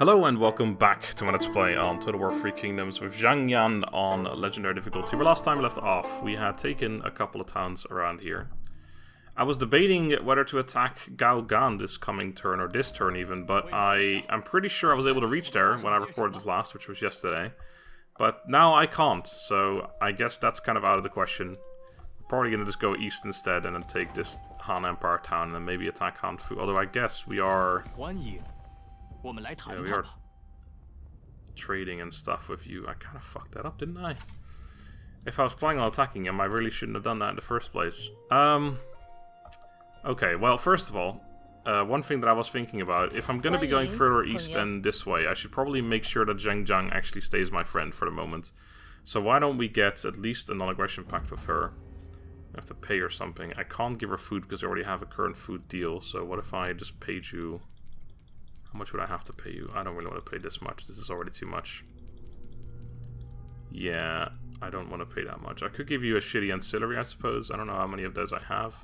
Hello and welcome back to my Let's Play on Total War Three Kingdoms with Zhang Yan on Legendary difficulty. Where last time we left off, we had taken a couple of towns around here. I was debating whether to attack Gao Gan this coming turn, or this turn even, but I am pretty sure I was able to reach there when I recorded this last, which was yesterday. But now I can't, so I guess that's kind of out of the question. Probably gonna just go east instead and then take this Han Empire town and then maybe attack Han Fu, Although I guess we are we were trading and stuff with you. I kind of fucked that up, didn't I? If I was planning on attacking him, I really shouldn't have done that in the first place. Um, okay, well, first of all, uh, one thing that I was thinking about, if I'm going to be going further east and this way, I should probably make sure that Zheng Jiang actually stays my friend for the moment. So why don't we get at least a non-aggression pact with her? I have to pay her something. I can't give her food because I already have a current food deal, so what if I just paid you... How much would I have to pay you? I don't really want to pay this much. This is already too much. Yeah, I don't want to pay that much. I could give you a shitty ancillary, I suppose. I don't know how many of those I have.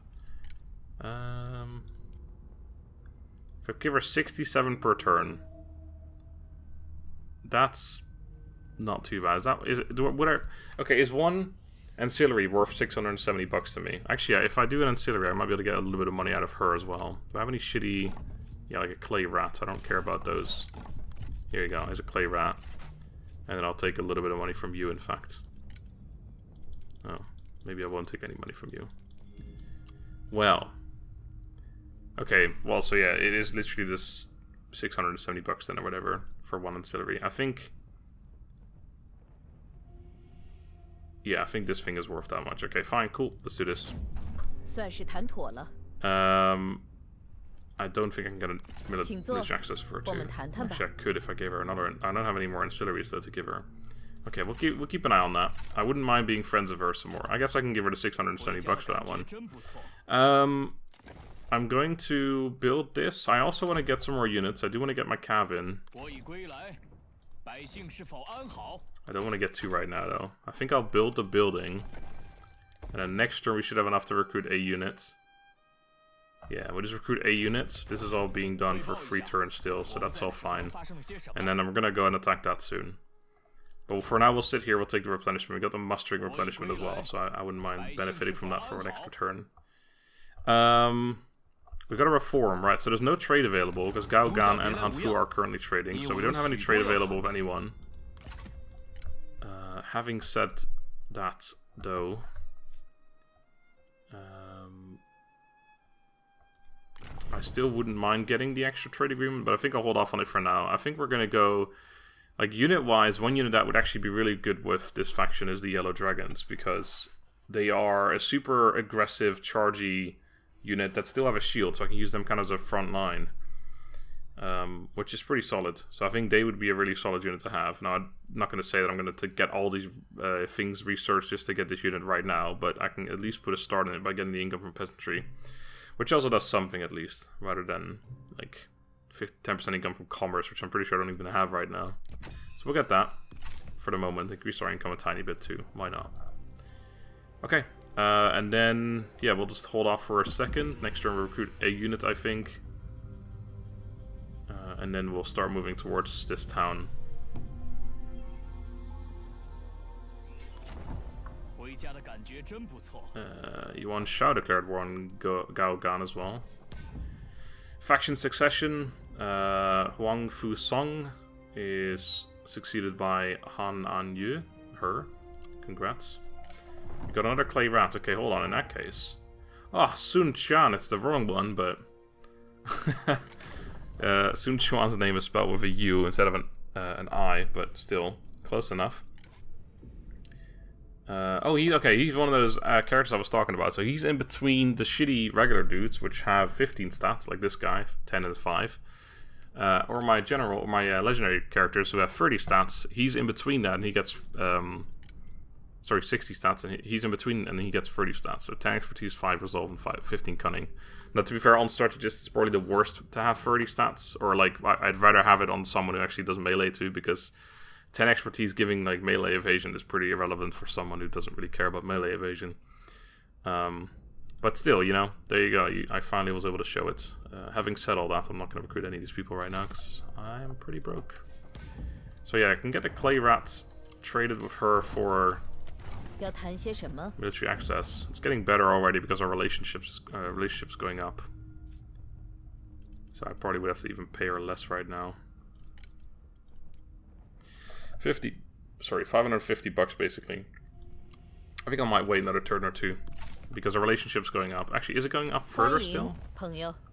Um, could give her 67 per turn. That's not too bad. Is that is? Do, would I, okay, is one ancillary worth 670 bucks to me? Actually, yeah, if I do an ancillary, I might be able to get a little bit of money out of her as well. Do I have any shitty? Yeah, like a clay rat. I don't care about those. Here you go. Here's a clay rat. And then I'll take a little bit of money from you, in fact. Oh, maybe I won't take any money from you. Well. Okay, well, so yeah, it is literally this 670 bucks then or whatever for one ancillary. I think... Yeah, I think this thing is worth that much. Okay, fine, cool. Let's do this. Um, I don't think I can get a village access for her too. Actually, I could if I gave her another. I don't have any more ancillaries though to give her. Okay, we'll keep we'll keep an eye on that. I wouldn't mind being friends of her some more. I guess I can give her the 670 bucks for that one. Um, I'm going to build this. I also want to get some more units. I do want to get my cav in. I don't want to get two right now though. I think I'll build the building, and then next turn we should have enough to recruit a unit. Yeah, we just recruit A units. This is all being done for free turn still, so that's all fine. And then we're gonna go and attack that soon. But for now, we'll sit here, we'll take the replenishment. We got the mustering replenishment as well, so I, I wouldn't mind benefiting from that for an extra turn. Um, we've got a reform, right? So there's no trade available, because Gao Gan and Hanfu are currently trading, so we don't have any trade available with anyone. Uh, having said that, though... I still wouldn't mind getting the extra trade agreement, but I think I'll hold off on it for now. I think we're gonna go like unit wise, one unit that would actually be really good with this faction is the Yellow Dragons because they are a super aggressive, chargy unit that still have a shield, so I can use them kind of as a front line, um, which is pretty solid. So I think they would be a really solid unit to have. Now, I'm not going to say that I'm going to get all these uh, things researched just to get this unit right now, but I can at least put a start in it by getting the income from peasantry, which also does something at least, rather than like 10% income from commerce, which I'm pretty sure I don't even have right now. So we'll get that for the moment. Increase our income a tiny bit too. Why not? Okay. Uh, and then, yeah, we'll just hold off for a second. Next turn, we'll recruit a unit, I think. Uh, and then we'll start moving towards this town. Uh, Yuan Shao declared war on Gao Gan as well. Faction succession. Uh, Huang Fu Song is succeeded by Han An Yu. Her. Congrats. We got another clay rat. Okay, hold on. In that case. Ah, Sun Chan. It's the wrong one, but. uh, Sun Chuan's name is spelled with a U instead of an, uh, an I, but still. Close enough. Uh, oh, he okay. He's one of those uh, characters I was talking about. So he's in between the shitty regular dudes, which have 15 stats, like this guy, 10 and 5, uh, or my general, or my uh, legendary characters who have 30 stats. He's in between that, and he gets um, sorry, 60 stats, and he- he's in between, and he gets 30 stats. So 10 expertise, 5 resolve, and 5, 15 cunning. Now, to be fair, on strategist, it's probably the worst to have 30 stats, or like I'd rather have it on someone who actually does melee too, because ten expertise giving like melee evasion is pretty irrelevant for someone who doesn't really care about melee evasion. Um, but still, you know, there you go. You, I finally was able to show it. Uh, having said all that, I'm not going to recruit any of these people right now because I'm pretty broke. So yeah, I can get the clay rats traded with her for military access. It's getting better already because our relationships uh, relationships going up. So I probably would have to even pay her less right now. 50, sorry, 550 bucks basically. I think I might wait another turn or two because the relationship's going up. Actually, is it going up further still?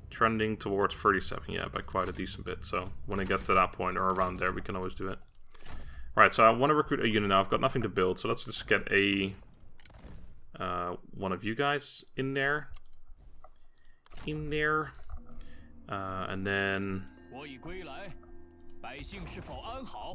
Trending towards 37, yeah, by quite a decent bit. So when it gets to that point or around there, we can always do it. Right, so I want to recruit a unit now. I've got nothing to build, so let's just get a uh, one of you guys in there. In there. Uh, and then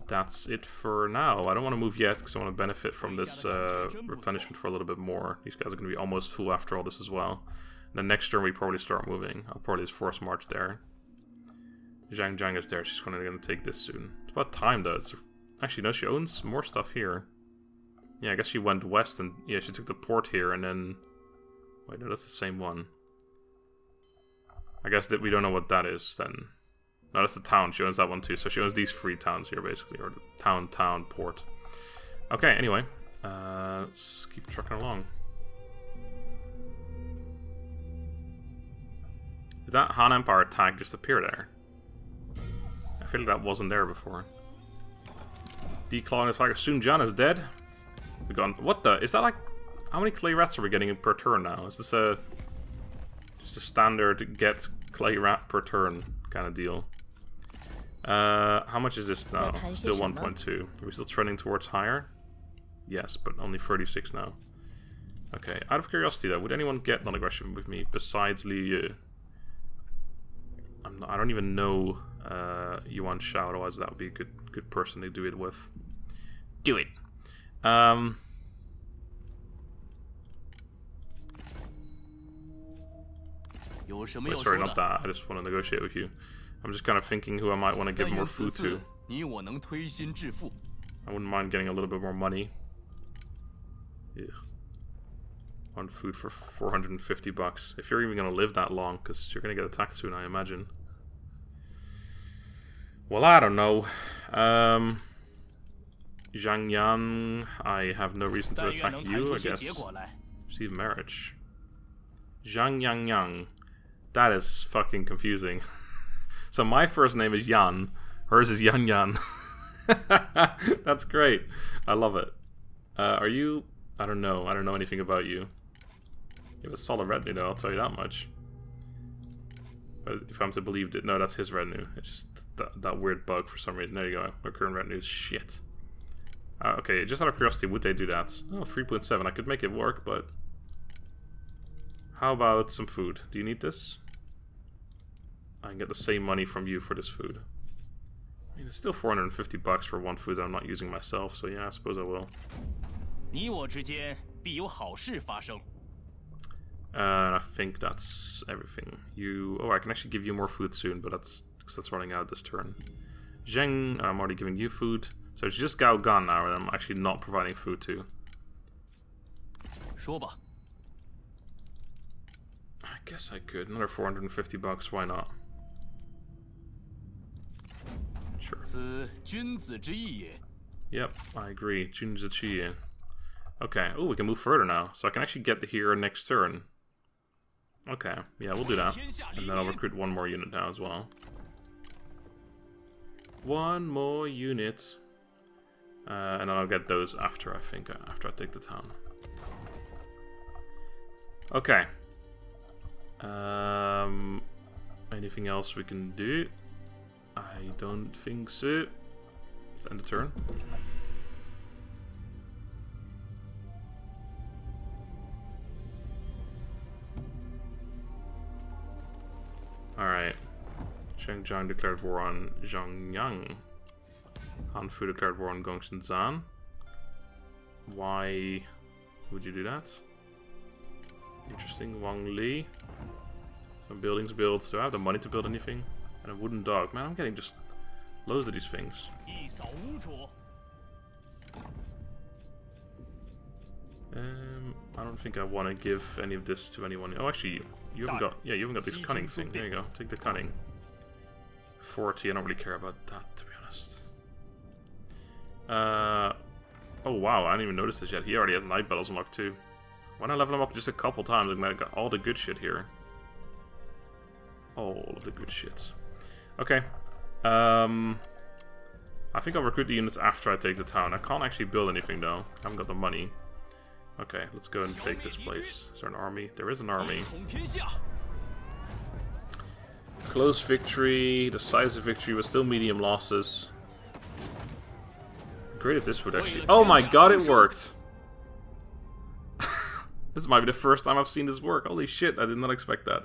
that's it for now. I don't want to move yet because I want to benefit from this uh, replenishment for a little bit more. These guys are going to be almost full after all this as well. And then next turn we probably start moving. I'll probably just force march there. Zheng Jiang is there. She's going to, going to take this soon. It's about time though. It's, actually, no, she owns more stuff here. Yeah, I guess she went west and yeah, she took the port here and then. Wait, no, that's the same one. I guess that we don't know what that is then. No, that's the town. She owns that one too. So she owns these three towns here, basically, or the town, town, port. Okay. Anyway, uh, let's keep trucking along. Did that Han Empire tag just appear there? I feel like that wasn't there before. Declawing is like Sun Jian is dead. We gone. What the? Is that like? How many clay rats are we getting per turn now? Is this a just a standard get clay rat per turn kind of deal? Uh, how much is this now? Still 1.2. Are we still trending towards higher? Yes, but only 36 now. Okay, out of curiosity though, would anyone get non-aggression with me besides Liu Yu? I'm not, I don't even know uh, Yuan Shao, otherwise that would be a good, good person to do it with. Do it! Um, wait, oh, sorry, not that. I just want to negotiate with you. I'm just kind of thinking who I might want to give more food to. I wouldn't mind getting a little bit more money. Yeah. On food for 450 bucks. If you're even going to live that long, because you're going to get attacked soon, I imagine. Well, I don't know. Um, Zhang Yan, I have no reason to attack you, I guess. Receive marriage. Zhang Yang Yang. That is fucking confusing. so my first name is Yan. Hers is Yan Yan. That's great. I love it. Uh, are you... I don't know. I don't know anything about you. You have a solid retinue though, I'll tell you that much. But if I'm to believe it, no, that's his retinue. It's just that, that weird bug for some reason. There you go. My current retinue is shit. Uh, okay, just out of curiosity, would they do that? Oh, 3.7. I could make it work, but... How about some food? Do you need this? I can get the same money from you for this food. I mean, it's still 450 bucks for one food that I'm not using myself, so yeah, I suppose I will. And I think that's everything. You, oh, I can actually give you more food soon, but that's because that's running out this turn. Zheng, I'm already giving you food, so it's just Gao Gan now, and I'm actually not providing food to. I guess I could. Another 450 bucks, why not? Yep, I agree. Junzichi. Okay. Oh, we can move further now. So I can actually get here next turn. Okay. Yeah, we'll do that. And then I'll recruit one more unit now as well. One more unit. Uh, and then I'll get those after, I think, uh, after I take the town. Okay. Um, anything else we can do? I don't think so. Let's end the turn. Alright. Shang Zhang declared war on Zhongyang. Han Fu declared war on Gongsun Zan. Why would you do that? Interesting. Wang Li. Some buildings built. Do I have the money to build anything? and a wooden dog. Man, I'm getting just loads of these things. Um, I don't think I want to give any of this to anyone. Oh, actually, you, you haven't got. Yeah, you haven't got this cunning thing. There you go. Take the cunning. Forty. I don't really care about that, to be honest. Uh, oh wow, I didn't even notice this yet. He already has night battles unlocked too. Why not level him up just a couple times? I got all the good shit here. All of the good shit. Okay. Um, I think I'll recruit the units after I take the town. I can't actually build anything though. I haven't got the money. Okay, let's go and take this place. Is there an army? There is an army. Close victory, The size of victory, was still medium losses. Great if this would actually... Oh my god, it worked! this might be the first time I've seen this work. Holy shit, I did not expect that.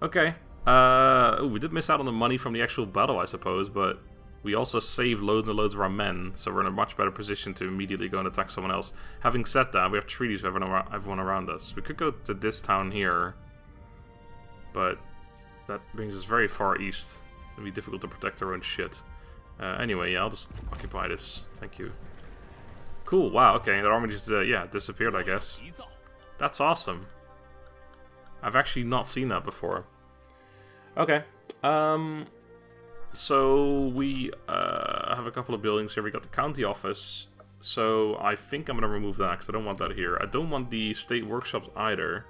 Okay. Uh, ooh, we did miss out on the money from the actual battle, I suppose, but we also saved loads and loads of our men, so we're in a much better position to immediately go and attack someone else. Having said that, we have treaties with everyone ar- everyone around us. We could go to this town here, but that brings us very far east. It'll be difficult to protect our own shit. Uh, anyway, yeah, I'll just occupy this. Thank you. Cool, wow, okay, the army just, uh, yeah, disappeared, I guess. That's awesome. I've actually not seen that before. Okay. Um, so we uh, have a couple of buildings here. We got the county office. So I think I'm going to remove that because I don't want that here. I don't want the state workshops either.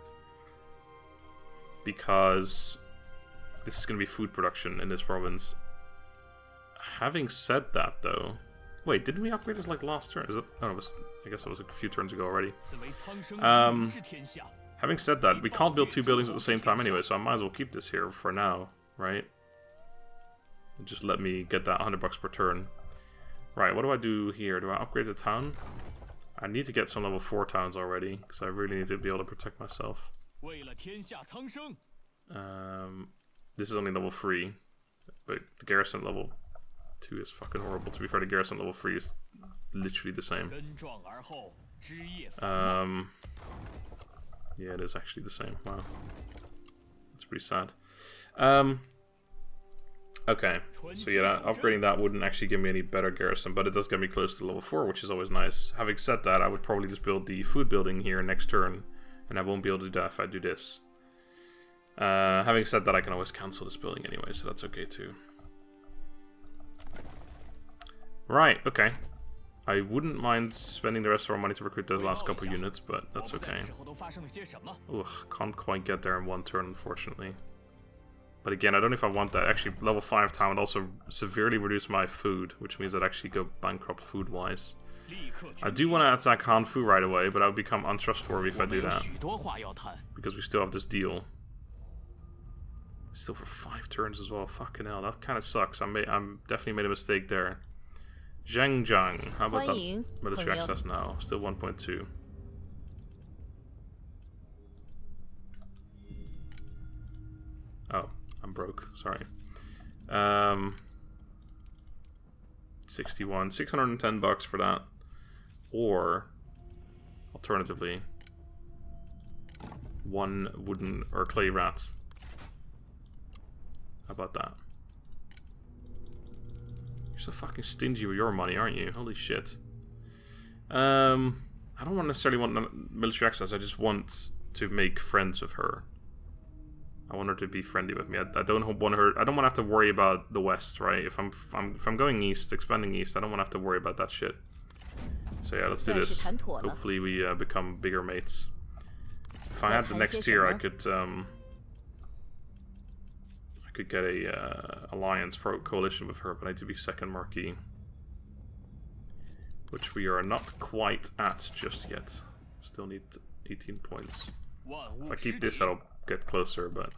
Because this is going to be food production in this province. Having said that, though... Wait, didn't we upgrade this like last turn? Is it? Oh, it was, I guess it was a few turns ago already. Um, Having said that, we can't build two buildings at the same time anyway, so I might as well keep this here for now, right? Just let me get that 100 bucks per turn. Right, what do I do here? Do I upgrade the town? I need to get some level 4 towns already, because I really need to be able to protect myself. Um, this is only level 3, but the garrison level 2 is fucking horrible. To be fair, the garrison level 3 is literally the same. Um, yeah, it is actually the same. Wow, that's pretty sad. Um, okay, so yeah, that, upgrading that wouldn't actually give me any better garrison, but it does get me close to level four, which is always nice. Having said that, I would probably just build the food building here next turn, and I won't be able to do that if I do this. Uh, having said that, I can always cancel this building anyway, so that's okay too. Right, okay. I wouldn't mind spending the rest of our money to recruit those last couple units, but that's okay. Ugh, can't quite get there in one turn, unfortunately. But again, I don't know if I want that. Actually, level 5 town would also severely reduce my food, which means I'd actually go bankrupt food-wise. I do want to attack Hanfu right away, but I would become untrustworthy if I do that. Because we still have this deal. Still for five turns as well. Fucking hell, that kind of sucks. I I'm definitely made a mistake there. Zheng Jiang. How about that military access now? Still 1.2. Oh, I'm broke. Sorry. Um, 61. 610 bucks for that. Or, alternatively, one wooden or clay rats. How about that? You're so fucking stingy with your money, aren't you? Holy shit. Um, I don't necessarily want military access. I just want to make friends with her. I want her to be friendly with me. I, I don't want her. I don't want to have to worry about the West, right? If I'm, I'm if I'm going east, expanding east, I don't want to have to worry about that shit. So yeah, let's do this. Hopefully we uh, become bigger mates. If I had the next tier, I could um, I could get a uh, alliance for coalition with her, but I need to be second marquee. Which we are not quite at just yet. Still need 18 points. If I keep this, I'll get closer, but...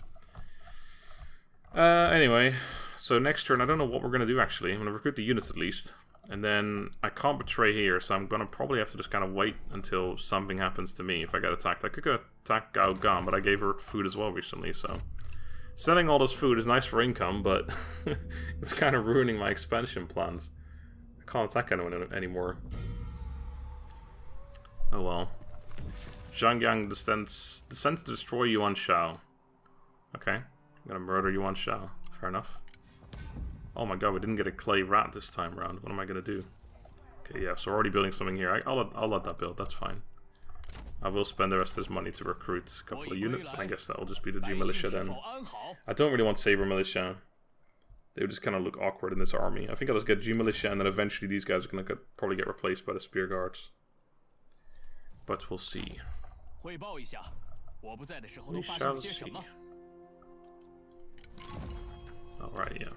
Uh, anyway, so next turn, I don't know what we're going to do, actually. I'm going to recruit the units, at least. And then I can't betray here, so I'm going to probably have to just kind of wait until something happens to me if I get attacked. I could go attack Gao Gan, but I gave her food as well recently, so... Selling all this food is nice for income, but it's kind of ruining my expansion plans. I can't attack anyone anymore. Oh well. Zhang Yang descends, descends to destroy Yuan Shao. Okay. I'm gonna murder Yuan Shao. Fair enough. Oh my god, we didn't get a clay rat this time around. What am I gonna do? Okay, yeah, so we're already building something here. I, I'll, let, I'll let that build, that's fine. I will spend the rest of this money to recruit a couple of units, I guess that'll just be the Ji Militia then. I don't really want Sabre Militia. They would just kind of look awkward in this army. I think I'll just get Ji Militia, and then eventually these guys are going to probably get replaced by the Spear Guards. But we'll see. We shall see. Alright, yeah.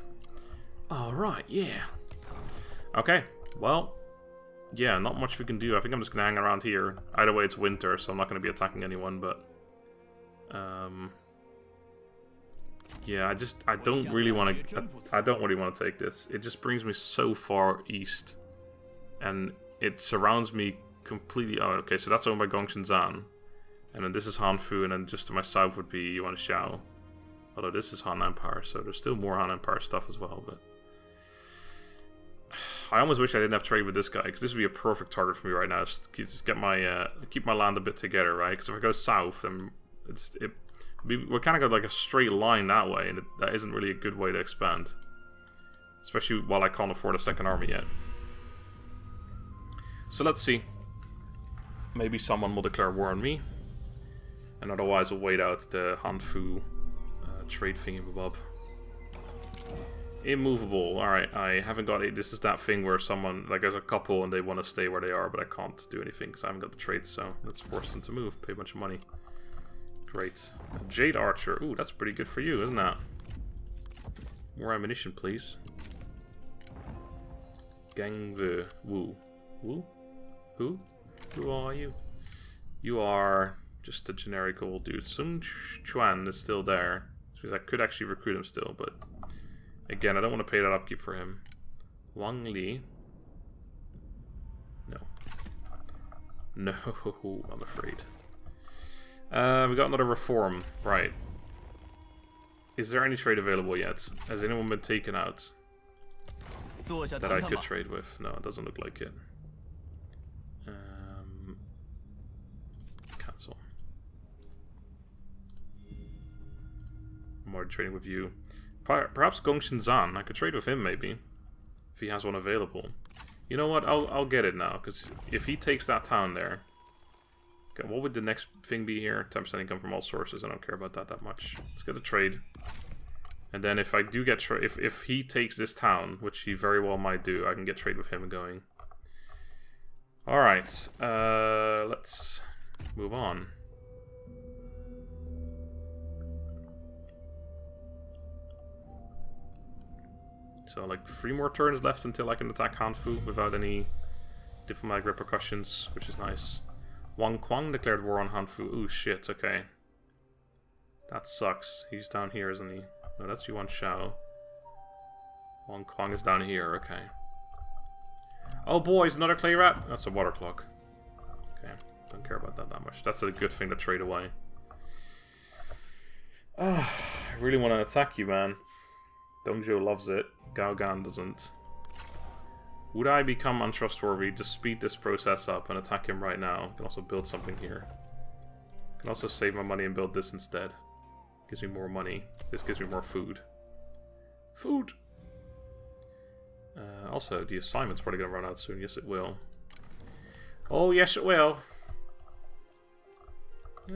Alright, yeah. Okay, well, yeah, not much we can do. I think I'm just gonna hang around here. Either way, it's winter, so I'm not gonna be attacking anyone, but. Um. Yeah, I just. I don't really want to. I don't really want to take this. It just brings me so far east. And it surrounds me completely. Oh, okay, so that's owned by Gongsun Zan. And then this is Hanfu, and then just to my south would be Yuan Shao. Although this is Han Empire, so there's still more Han Empire stuff as well, but... I almost wish I didn't have trade with this guy, because this would be a perfect target for me right now. Just, just get my, uh, keep my land a bit together, right? Because if I go south, then it's, it, We're kind of got like a straight line that way, and it, that isn't really a good way to expand. Especially while I can't afford a second army yet. So let's see. Maybe someone will declare war on me. And otherwise we'll wait out the Hanfu uh, trade thingy bob. Immovable. Alright, I haven't got it. This is that thing where someone, like there's a couple and they want to stay where they are, but I can't do anything because I haven't got the traits, so let's force them to move. Pay a bunch of money. Great. Jade Archer. Ooh, that's pretty good for you, isn't that? More ammunition, please. Gang the Wu. Wu? Who? Who are you? You are just a generic old dude. Sun Chuan is still there. Means I could actually recruit him still, but Again, I don't want to pay that upkeep for him. Wang Li. No. No, I'm afraid. Uh, we got another reform. Right. Is there any trade available yet? Has anyone been taken out? That I could trade with? No, it doesn't look like it. Um, cancel. I'm already trading with you. Per- Perhaps Gongsun Zan. I could trade with him maybe, if he has one available. You know what? I'll I'll get it now because if he takes that town there, okay, what would the next thing be here? Ten percent income from all sources. I don't care about that that much. Let's get the trade. And then if I do get tra- if if he takes this town, which he very well might do, I can get trade with him going. All right, uh, let's move on. So like three more turns left until I can attack Hanfu without any diplomatic repercussions, which is nice. Wang Kuang declared war on Hanfu. Ooh shit, okay. That sucks. He's down here, isn't he? No, that's Yuan Shao. Wang Kuang is down here, okay. Oh boy, boys, another clay rat? That's a water clock. Okay, don't care about that that much. That's a good thing to trade away. Ah, I really want to attack you, man. Dong Zhuo loves it. Gao Gan doesn't. Would I become untrustworthy? Just speed this process up and attack him right now. Can also build something here. Can also save my money and build this instead. Gives me more money. This gives me more food. Food! Uh, also, the assignment's probably going to run out soon. Yes, it will. Oh, yes, it will. Eh,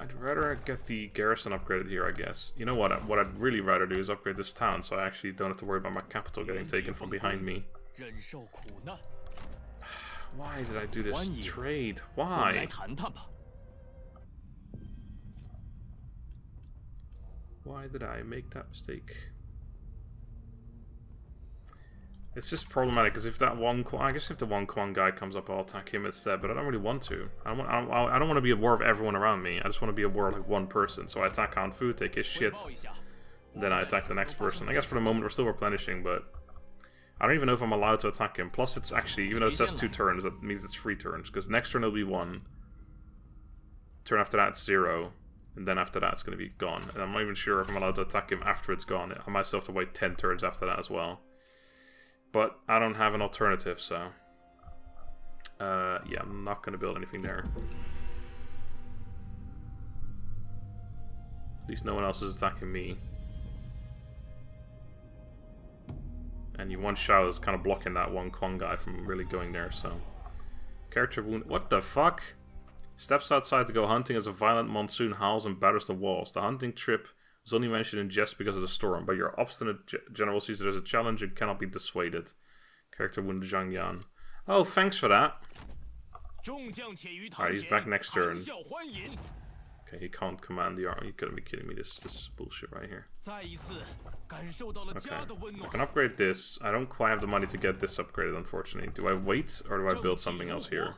I'd rather get the garrison upgraded here, I guess. You know what? What I'd really rather do is upgrade this town, so I actually don't have to worry about my capital getting taken from behind me. Why did I do this trade? Why? Why did I make that mistake? It's just problematic because if that one, I guess if the Wang Kuang guy comes up, I'll attack him instead. But I don't really want to. I don't want. I don't want to be a war of everyone around me. I just want to be a war of like one person. So I attack Han Fu, take his shit, then I attack the next person. I guess for the moment we're still replenishing, but I don't even know if I'm allowed to attack him. Plus, it's actually even though it says two turns, that means it's three turns because next turn it'll be one. Turn after that it's zero, and then after that it's going to be gone. And I'm not even sure if I'm allowed to attack him after it's gone. I might still have to wait ten turns after that as well. But I don't have an alternative, so... Uh, yeah, I'm not going to build anything there. At least no one else is attacking me. And your Yuan Shao is kind of blocking that Wang Kuang guy from really going there, so... Character wound... What the fuck? Steps outside to go hunting as a violent monsoon howls and batters the walls. The hunting trip was only mentioned in jest because of the storm, but your obstinate general sees it as a challenge and cannot be dissuaded. Character wounded Zhang Yan. Oh, thanks for that. Alright, he's back next turn. Okay, he can't command the army. You gotta be kidding me, this, this bullshit right here. Okay, I can upgrade this. I don't quite have the money to get this upgraded, unfortunately. Do I wait, or do I build something else here?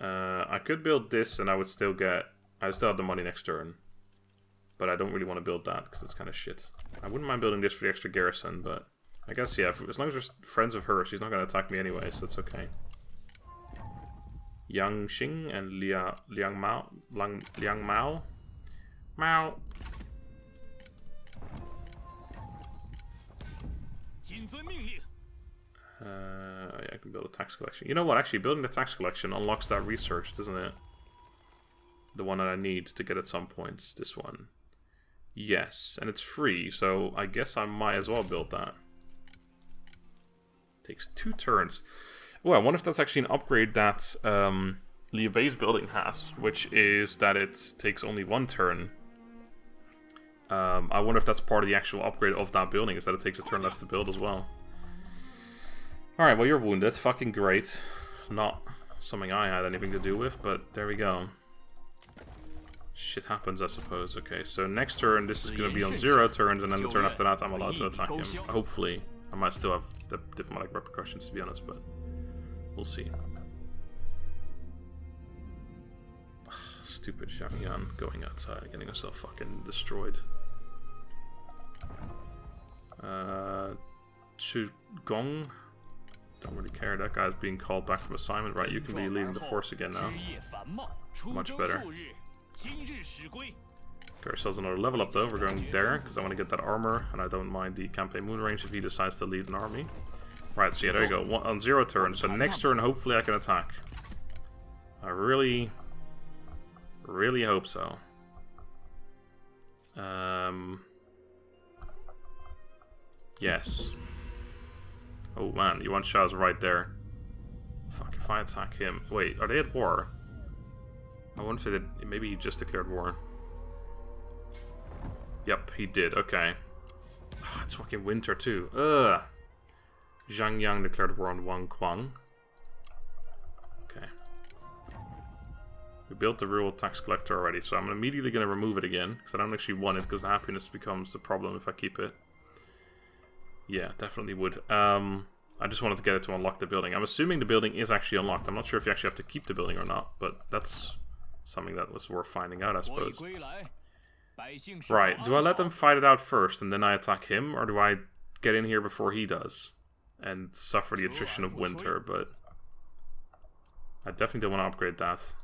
Uh, I could build this and I would still get... I would still have the money next turn. But I don't really want to build that because it's kind of shit. I wouldn't mind building this for the extra garrison, but... I guess, yeah, as long as we're friends of her, she's not going to attack me anyway, so that's okay. Yang Xing and Lia, Liang Mao. Liang, Mao, Mao? Mao. Uh, yeah, I can build a tax collection. You know what? Actually, building the tax collection unlocks that research, doesn't it? The one that I need to get at some point. This one. Yes, and it's free, so I guess I might as well build that. Takes two turns. Well, I wonder if that's actually an upgrade that um, Liebes building has, which is that it takes only one turn. Um, I wonder if that's part of the actual upgrade of that building, is that it takes a turn less to build as well. Alright, well, you're wounded. Fucking great. Not something I had anything to do with, but there we go. Shit happens, I suppose. Okay, so next turn, this is going to be on zero turns, and then the turn after that, I'm allowed to attack him. Hopefully. I might still have the diplomatic repercussions, to be honest, but we'll see. Stupid Zhang Yan going outside, getting himself fucking destroyed. Uh, Chu Gong don't really care. That guy's being called back from assignment. Right, you can be leading the force again now. Much better. Get ourselves another level up though. We're going there because I want to get that armor and I don't mind the campaign moon range if he decides to lead an army. Right, so yeah, there you go. One, on zero turn. So next turn, hopefully I can attack. I really, really hope so. Um, yes. Oh man, you Yuan Shao's right there. Fuck, if I attack him. Wait, are they at war? I wonder if they did. Maybe he just declared war. Yep, he did. Okay. Ah, it's fucking winter too. Ugh. Zhang Yang declared war on Wang Kuang. Okay. We built the rural tax collector already, so I'm immediately going to remove it again, because I don't actually want it, because the happiness becomes a problem if I keep it. Yeah, definitely would. Um, I just wanted to get it to unlock the building. I'm assuming the building is actually unlocked. I'm not sure if you actually have to keep the building or not, but that's something that was worth finding out, I suppose. Right, do I let them fight it out first and then I attack him, or do I get in here before he does and suffer the attrition of winter, but I definitely don't want to upgrade that.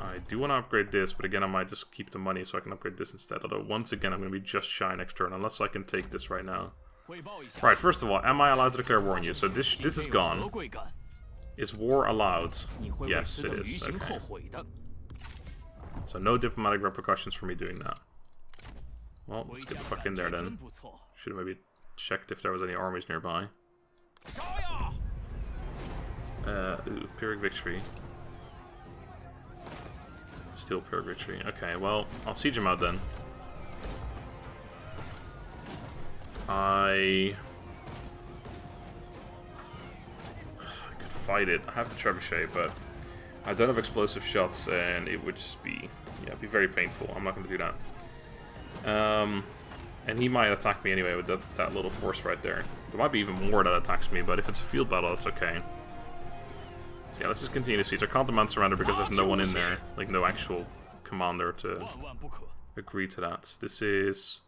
I do want to upgrade this, but again, I might just keep the money so I can upgrade this instead. Although, once again, I'm going to be just shy next turn, unless I can take this right now. Right, first of all, am I allowed to declare war on you? So this this is gone. Is war allowed? Yes, it is. Okay. So no diplomatic repercussions for me doing that. Well, let's get the fuck in there then. Should have maybe checked if there was any armies nearby. Uh, ooh, Pyrrhic victory. Still Pyrrhic victory. Okay, well, I'll siege him out then. I... Could fight it. I have the trebuchet, but I don't have explosive shots, and it would just be, yeah, be very painful. I'm not going to do that. Um, and he might attack me anyway with that, that little force right there. There might be even more that attacks me, but if it's a field battle, that's okay. So yeah, let's just continue to siege. I can't demand surrender because there's no one in there. Like, no actual commander to agree to that. This is...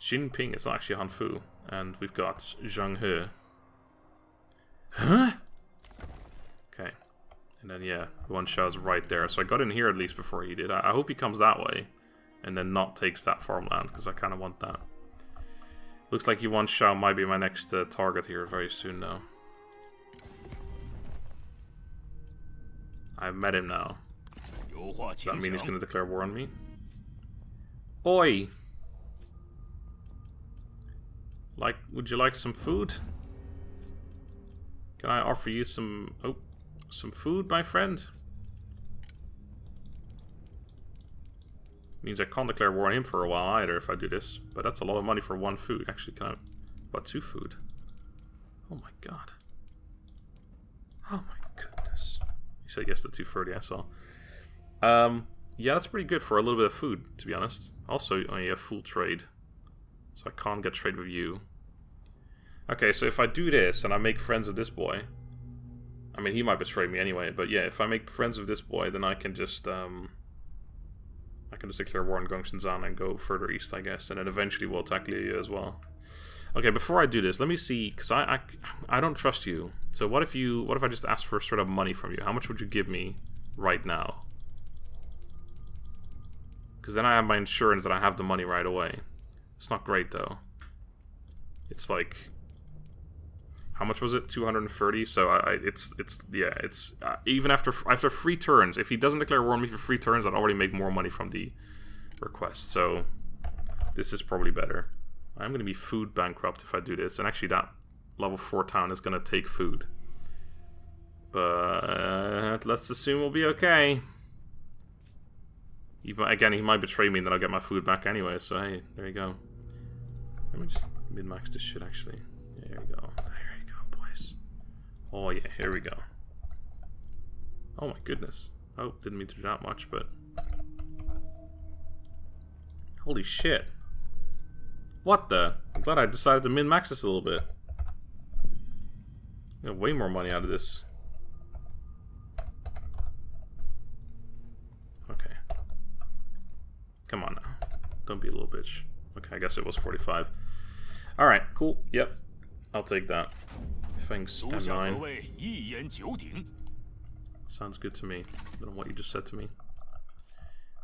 Xi Jinping is actually Han Fu, and we've got Zhang He. Huh? Okay. And then, yeah, Yuan Shao's right there. So I got in here at least before he did. I, I hope he comes that way, and then not takes that farmland, because I kind of want that. Looks like Yuan Shao might be my next uh, target here very soon though. I've met him now. Does that mean he's going to declare war on me? Oi! Like, would you like some food? Can I offer you some... Oh, some food, my friend? Means I can't declare war on him for a while either if I do this. But that's a lot of money for one food. Actually, can I... What, two food? Oh my god. Oh my goodness. You said yes to 230, I saw. Um, yeah, that's pretty good for a little bit of food, to be honest. Also, I have full trade. So I can't get trade with you. Okay, so if I do this and I make friends with this boy... I mean, he might betray me anyway, but yeah, if I make friends with this boy, then I can just, um... I can just declare war on Gongsun Zan and go further east, I guess, and then eventually we'll attack Liu as well. Okay, before I do this, let me see, because I, I, I don't trust you. So what if you, what if I just ask for straight up money from you? How much would you give me right now? Because then I have my insurance that I have the money right away. It's not great though. It's like, how much was it? 230. So I, I it's it's yeah, it's uh, even after after free turns. If he doesn't declare war on me for free turns, I'd already make more money from the request. So this is probably better. I'm to be food bankrupt if I do this. And actually that level 4 town is to take food. But let's assume we'll be okay. He might, again, he might betray me and then I'll get my food back anyway. So hey, there you go. Let me just min-max this shit actually. There we go. You go, boys. Oh yeah, here we go. Oh my goodness. Oh, didn't mean to do that much, but... Holy shit. What the? I'm glad I decided to min-max this a little bit. Get way more money out of this. Okay. Come on now. Don't be a little bitch. Okay, I guess it was 45. Alright, cool. Yep. I'll take that. Thanks, M9. Sounds good to me. Than what you just said to me.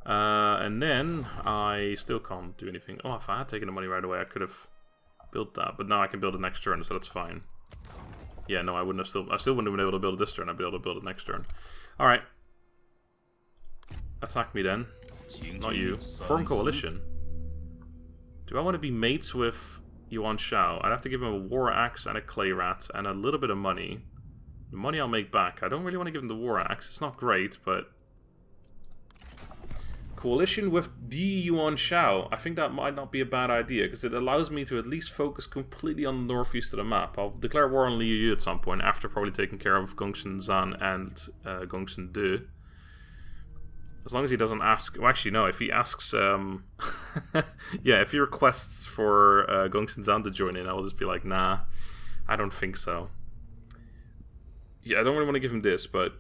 Uh, and then I still can't do anything. Oh, if I had taken the money right away, I could have built that. But now I can build it next turn, so that's fine. Yeah, no, I wouldn't have still. I still wouldn't have been able to build it this turn. I'd be able to build it next turn. All right. Attack me then. Not you. Form coalition. Do I want to be mates with Yuan Shao? I'd have to give him a war axe and a clay rat and a little bit of money. The money I'll make back. I don't really want to give him the war axe. It's not great, but coalition with Di Yuan Shao. I think that might not be a bad idea, because it allows me to at least focus completely on the northeast of the map. I'll declare war on Liu Yu at some point, after probably taking care of Gongsun Zan and uh, Gongsun De. As long as he doesn't ask... Well, actually, no, if he asks... Um, yeah, if he requests for uh, Gongsun Zan to join in, I'll just be like, nah, I don't think so. Yeah, I don't really want to give him this, but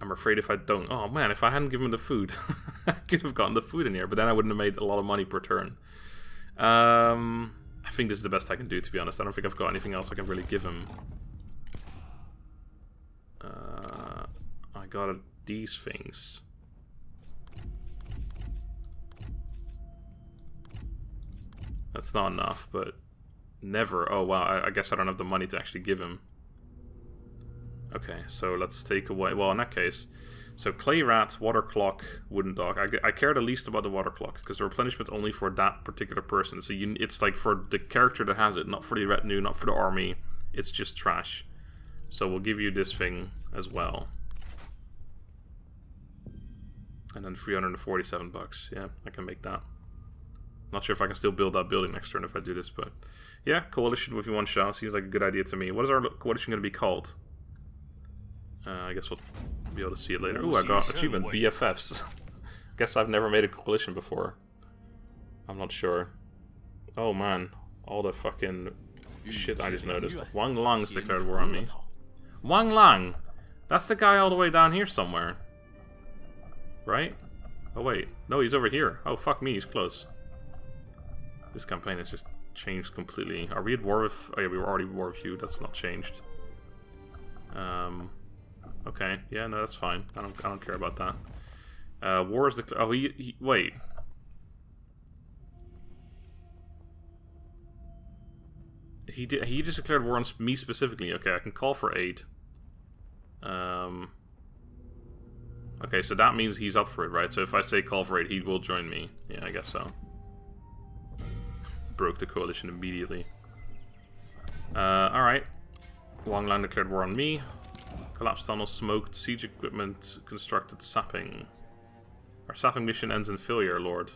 I'm afraid if I don't... Oh man, if I hadn't given him the food, I could have gotten the food in here, but then I wouldn't have made a lot of money per turn. Um, I think this is the best I can do, to be honest. I don't think I've got anything else I can really give him. Uh, I got these things. That's not enough, but never. Oh wow, I, I guess I don't have the money to actually give him. Okay, so let's take away... Well, in that case... So clay rat, water clock, wooden dog. I, I care the least about the water clock because the replenishment's only for that particular person. So you, it's like for the character that has it, not for the retinue, not for the army. It's just trash. So we'll give you this thing as well. And then 347 bucks. Yeah, I can make that. Not sure if I can still build that building next turn if I do this, but yeah, coalition with Yuan Shao seems like a good idea to me. What is our coalition going to be called? Uh, I guess we'll be able to see it later. Ooh, I got achievement BFFs. guess I've never made a coalition before. I'm not sure. Oh man, all the fucking shit I just noticed. Wang Lang's declared war on me. Wang Lang! That's the guy all the way down here somewhere. Right? Oh wait, no, he's over here. Oh fuck me, he's close. This campaign has just changed completely. Are we at war with... Oh yeah, we were already at war with you. That's not changed. Um, Okay, yeah, no, that's fine. I don't, I don't care about that. Uh, war is the. Oh, he, he wait. He did. He just declared war on me specifically. Okay, I can call for aid. Um. Okay, so that means he's up for it, right? So if I say call for aid, he will join me. Yeah, I guess so. Broke the coalition immediately. Uh, alright. Wang Lang declared war on me. Collapsed tunnel, smoked, siege equipment, constructed sapping. Our sapping mission ends in failure, Lord.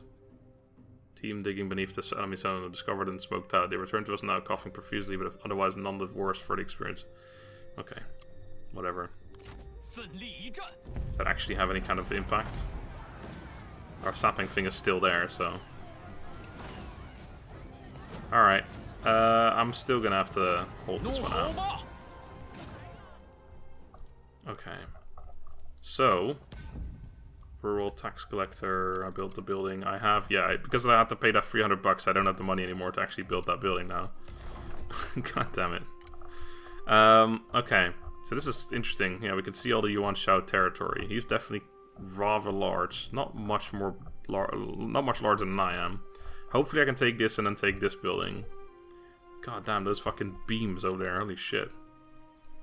Team digging beneath the enemy zone discovered and smoked out. They return to us now, coughing profusely, but otherwise none the worse for the experience. Okay. Whatever. Does that actually have any kind of impact? Our sapping thing is still there, so... Alright. Uh, I'm still gonna have to hold this one out. Okay. So... Rural tax collector, I built the building. I have, yeah, because I had to pay that 300 bucks, I don't have the money anymore to actually build that building now. God damn it. Um, okay. So this is interesting. Yeah, we can see all the Yuan Shao territory. He's definitely rather large. Not much more lar not much larger than I am. Hopefully I can take this and then take this building. God damn, those fucking beams over there. Holy shit.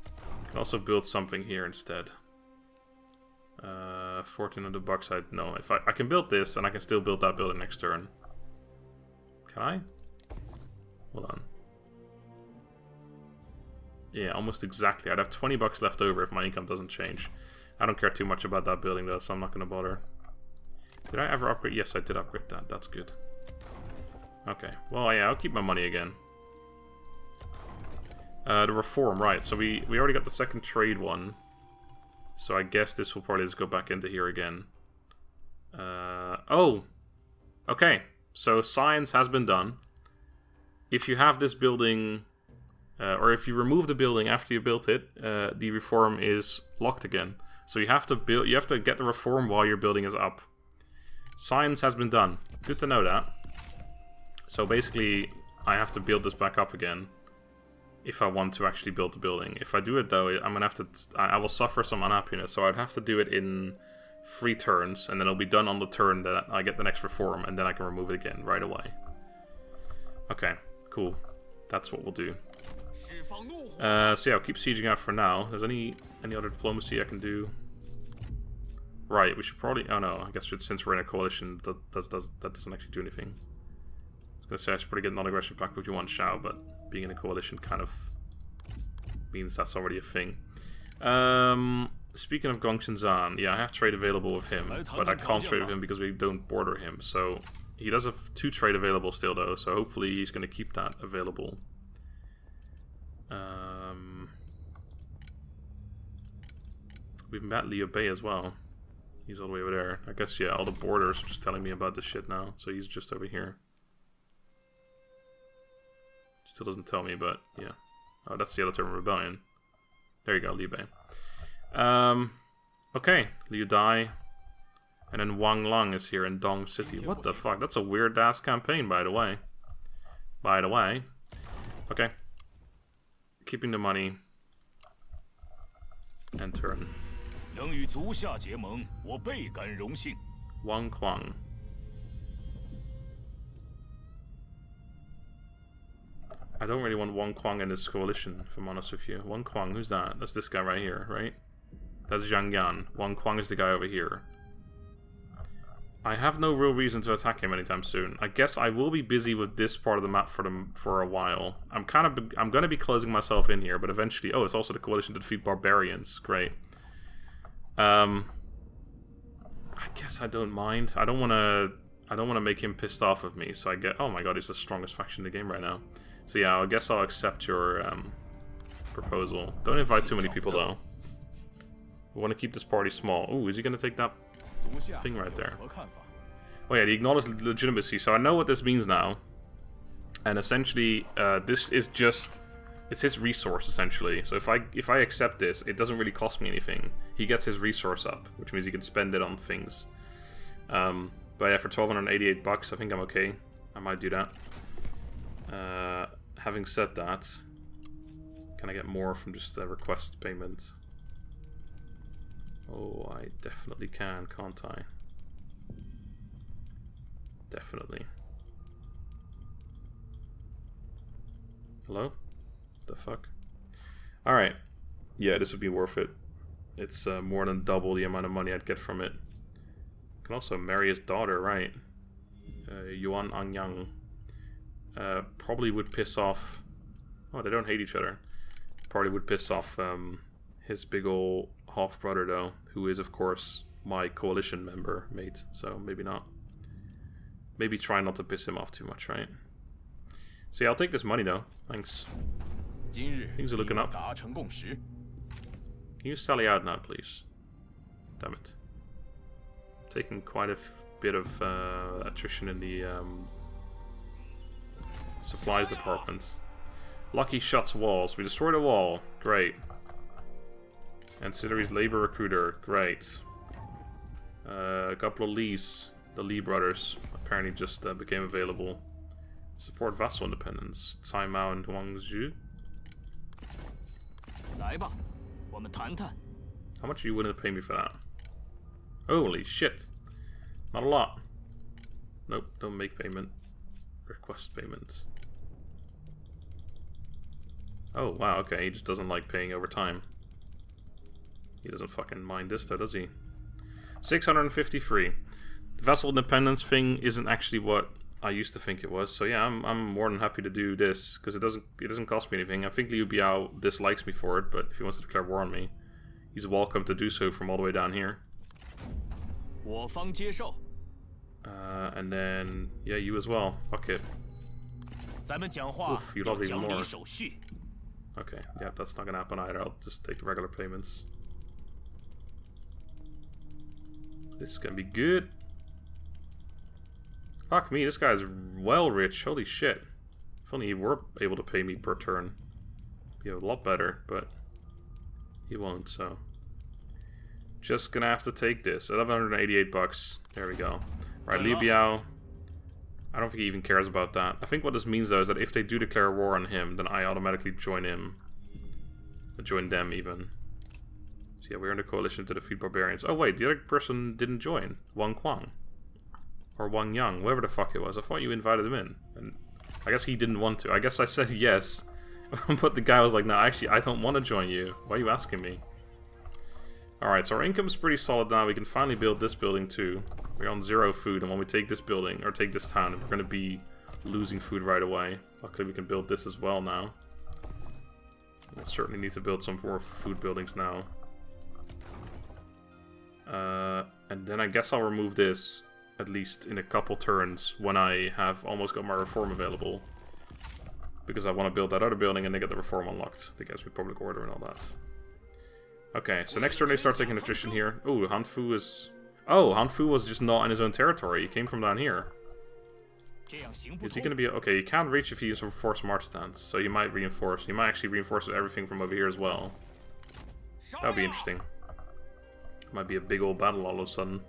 I Can also build something here instead. Uh, 1400 bucks, I know. If I, I can build this, and I can still build that building next turn. Can I? Hold on. Yeah, almost exactly. I'd have 20 bucks left over if my income doesn't change. I don't care too much about that building though, so I'm not going to bother. Did I ever upgrade? Yes, I did upgrade that. That's good. Okay. Well, yeah, I'll keep my money again. Uh, the reform, right. So we, we already got the second trade one. So I guess this will probably just go back into here again. Uh, oh! Okay. So science has been done. If you have this building... Uh, or if you remove the building after you built it, uh, the reform is locked again. So you have to build, you have to get the reform while your building is up. Science has been done. Good to know that. So basically, I have to build this back up again if I want to actually build the building. If I do it though, I'm gonna have to. I, I will suffer some unhappiness. So I'd have to do it in three turns, and then it'll be done on the turn that I get the next reform, and then I can remove it again right away. Okay, cool. That's what we'll do. Uh, so yeah, I'll keep sieging out for now. There's any any other diplomacy I can do? Right, we should probably... Oh no, I guess since we're in a coalition, that, that, does, that doesn't actually do anything. I was going to say I should probably get non-aggression pact with Yuan Shao, but being in a coalition kind of means that's already a thing. Um, speaking of Gongsun Zan, yeah, I have trade available with him, but I can't trade with him because we don't border him, so... He does have two trade available still, though, so hopefully he's going to keep that available. Um, we've met Liu Bei as well. He's all the way over there. I guess, yeah, all the borders are just telling me about this shit now. So he's just over here. Still doesn't tell me, but yeah. Oh, that's the Yellow Turban Rebellion. There you go, Liu Bei. Um, okay, Liu Dai. And then Wang Lang is here in Dong City. What the fuck? That's a weird ass campaign, by the way. By the way. Okay Keeping the money. And turn. 能与足下结盟，我倍感荣幸。 Wang Kwang. I don't really want Wang Kwang in this coalition, if I'm honest with you. Wang Kwang, who's that? That's this guy right here, right? That's Zhang Yan. Wang Kwang is the guy over here. I have no real reason to attack him anytime soon. I guess I will be busy with this part of the map for for a while. I'm kind of I'm going to be closing myself in here, but eventually. Oh, it's also the coalition to defeat barbarians. Great. Um, I guess I don't mind. I don't want to. I don't want to make him pissed off of me. So I get. Oh my god, he's the strongest faction in the game right now. So yeah, I guess I'll accept your um, proposal. Don't invite too many people though. We want to keep this party small. Ooh, is he gonna take that? thing right there. Oh yeah, the acknowledged legitimacy. So I know what this means now. And essentially, uh, this is just... It's his resource, essentially. So if I if I accept this, it doesn't really cost me anything. He gets his resource up, which means he can spend it on things. Um, but yeah, for 1288 bucks, I think I'm okay. I might do that. Uh, having said that, can I get more from just the request payment? Oh, I definitely can, can't I? Definitely. Hello? The fuck? Alright. Yeah, this would be worth it. It's uh, more than double the amount of money I'd get from it. Can also marry his daughter, right? Uh, Yuan Anyang. Uh, probably would piss off... Oh, they don't hate each other. probably would piss off um, his big ol' half brother, though, who is, of course, my coalition member mate, so maybe not. Maybe try not to piss him off too much, right? So yeah, I'll take this money though. Thanks. Things are looking up. Can you sally out now, please? Damn it. Taking quite a bit of uh, attrition in the um, supplies department. Lucky shuts walls. We destroyed a wall. Great. Ancillaries labor recruiter, great. Uh, a couple of Lees, the Lee brothers, apparently just uh, became available. Support vassal independence, Cai Mao and Huang Zu. How much are you willing to pay me for that? Holy shit! Not a lot. Nope, don't make payment. Request payment. Oh, wow, okay, he just doesn't like paying over time. He doesn't fucking mind this though, does he? 653. The vassal independence thing isn't actually what I used to think it was. So yeah, I'm, I'm more than happy to do this because it doesn't it doesn't cost me anything. I think Liu Biao dislikes me for it, but if he wants to declare war on me, he's welcome to do so from all the way down here. Uh, and then yeah, you as well. Fuck it. Oof, you love even more. Okay, yeah, that's not gonna happen either. I'll just take the regular payments. This is gonna be good. Fuck me, this guy's well rich. Holy shit. If only he were able to pay me per turn. Be a lot better, but he won't, so. Just gonna have to take this. 1188 bucks. There we go. Right, Liu Biao. I don't think he even cares about that. I think what this means though is that if they do declare war on him, then I automatically join him. Join them even. So yeah, we're in the coalition to defeat barbarians. Oh wait, the other person didn't join. Wang Kuang. Or Wang Yang, whoever the fuck it was. I thought you invited him in. And I guess he didn't want to. I guess I said yes. but the guy was like, no, actually, I don't want to join you. Why are you asking me? Alright, so our income's pretty solid now. We can finally build this building too. We're on zero food, and when we take this building, or take this town, we're going to be losing food right away. Luckily, we can build this as well now. We'll certainly need to build some more food buildings now. Uh, and then I guess I'll remove this, at least in a couple turns, when I have almost got my reform available. Because I want to build that other building and then get the reform unlocked. because we public order and all that. Okay, so next turn they start taking attrition here. Oh, Hanfu is... Oh, Hanfu was just not in his own territory. He came from down here. Is he gonna be okay? You can't reach if he uses reinforced march stance, so you might reinforce. You might actually reinforce everything from over here as well. That'd be interesting. Might be a big old battle all of a sudden.